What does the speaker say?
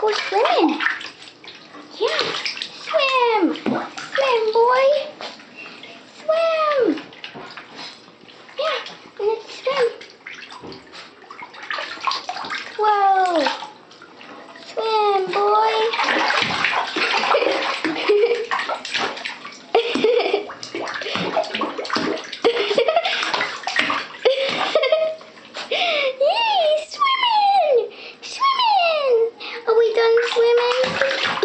go swimming. Yeah, swim. Swim, boy. Swim. Yeah, let's swim. Whoa. swimming.